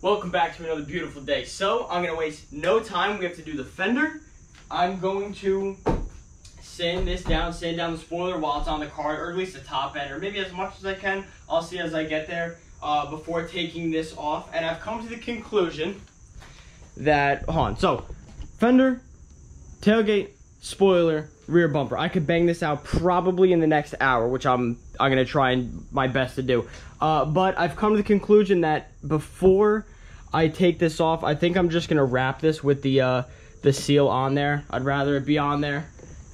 Welcome back to another beautiful day. So, I'm going to waste no time. We have to do the fender. I'm going to sand this down, sand down the spoiler while it's on the car, or at least the top end, or maybe as much as I can. I'll see as I get there uh, before taking this off. And I've come to the conclusion that, hold on, so fender, tailgate, spoiler, rear bumper. I could bang this out probably in the next hour, which I'm I'm gonna try and my best to do. Uh, but I've come to the conclusion that before I take this off, I think I'm just gonna wrap this with the uh, the seal on there. I'd rather it be on there,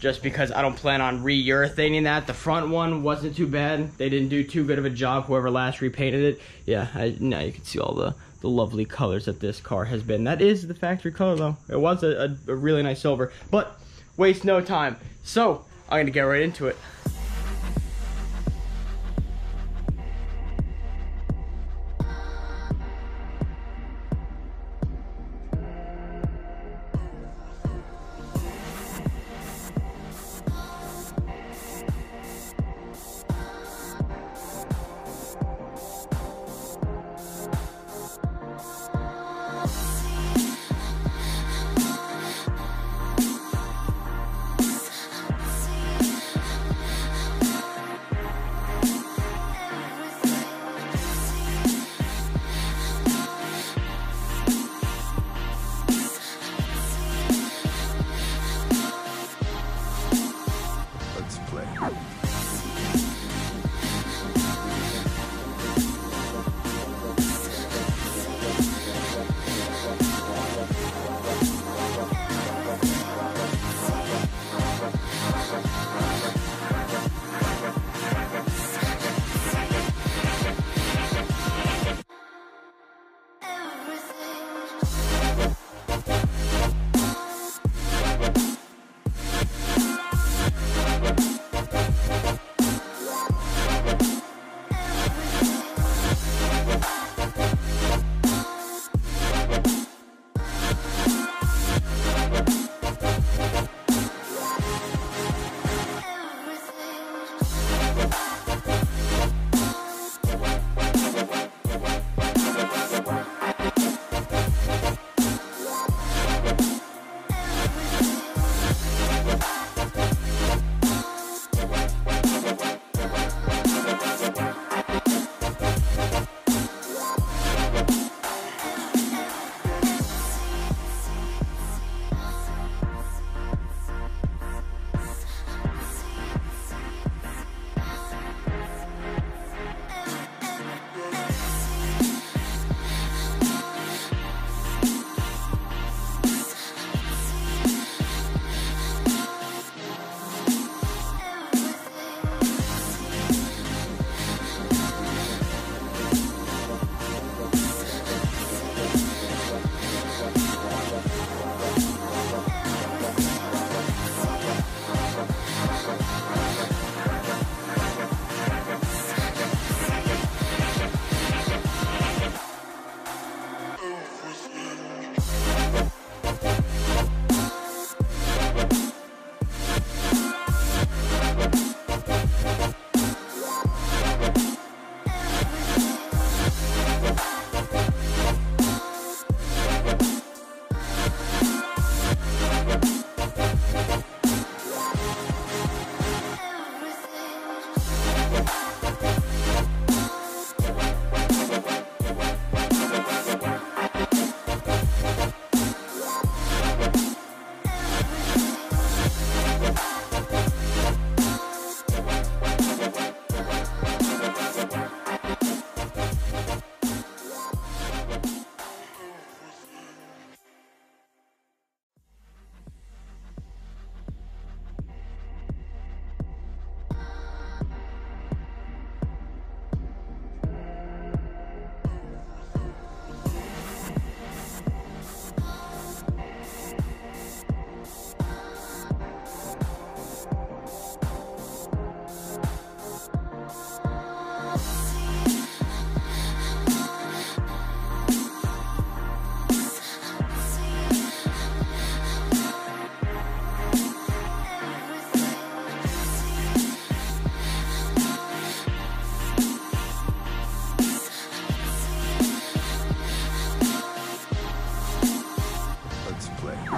just because I don't plan on re-urethane that. The front one wasn't too bad. They didn't do too good of a job. Whoever last repainted it, yeah. I, now you can see all the the lovely colors that this car has been. That is the factory color though. It was a, a, a really nice silver, but waste no time. So I'm gonna get right into it.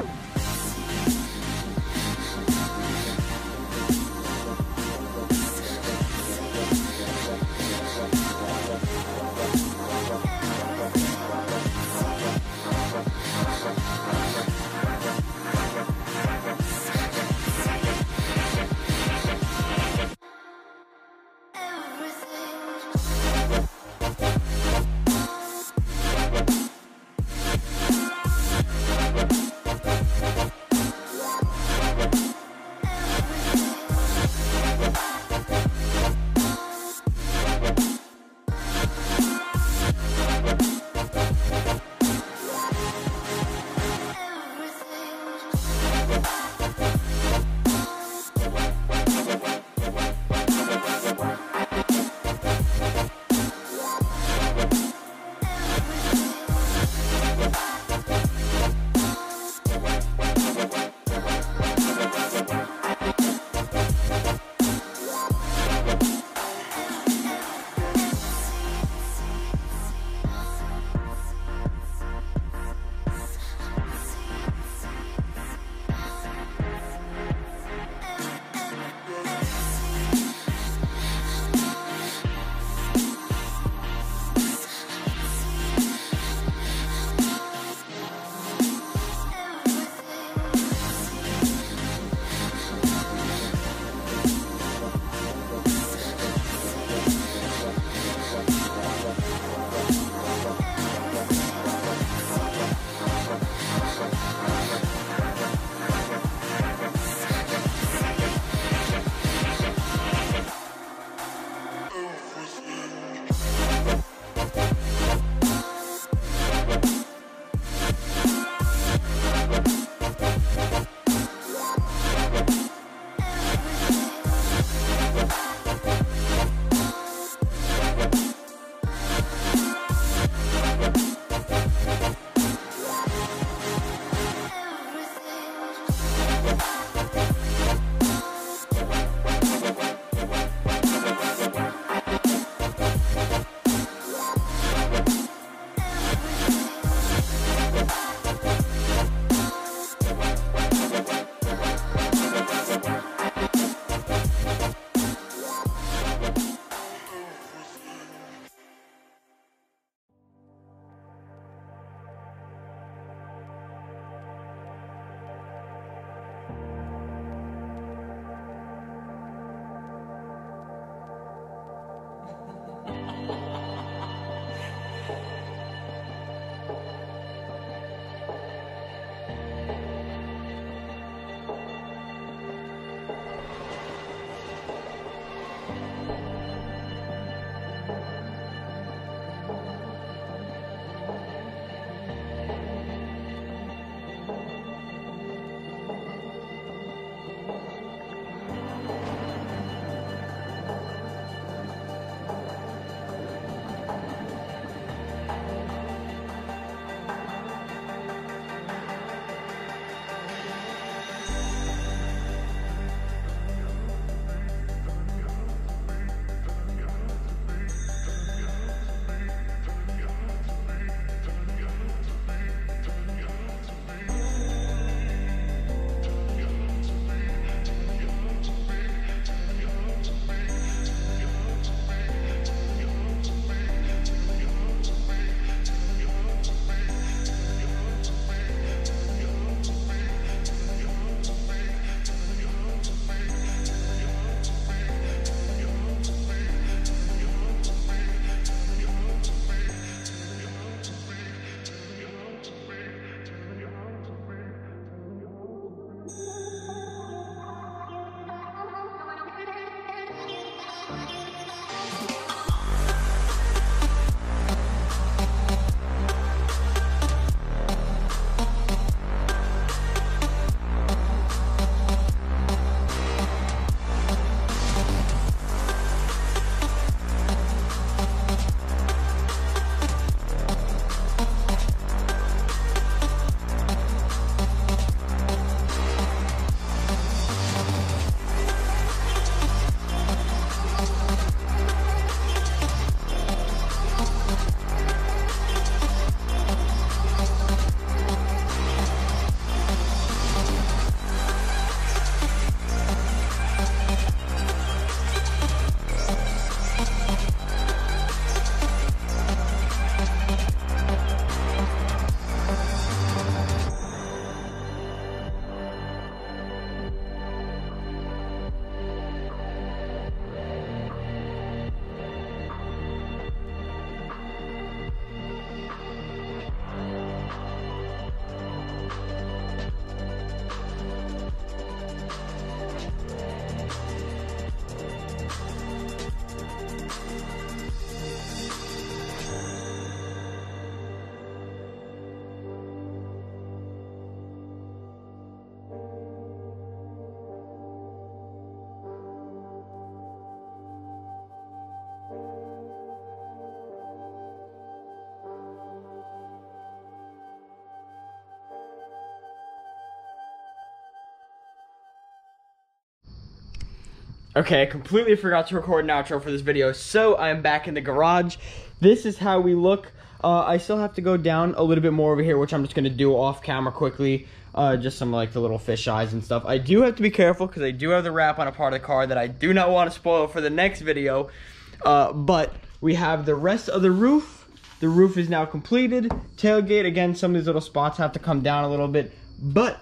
you Okay, I completely forgot to record an outro for this video, so I am back in the garage. This is how we look. Uh, I still have to go down a little bit more over here, which I'm just gonna do off camera quickly. Uh, just some like the little fish eyes and stuff. I do have to be careful because I do have the wrap on a part of the car that I do not want to spoil for the next video. Uh, but we have the rest of the roof. The roof is now completed. Tailgate, again, some of these little spots have to come down a little bit. But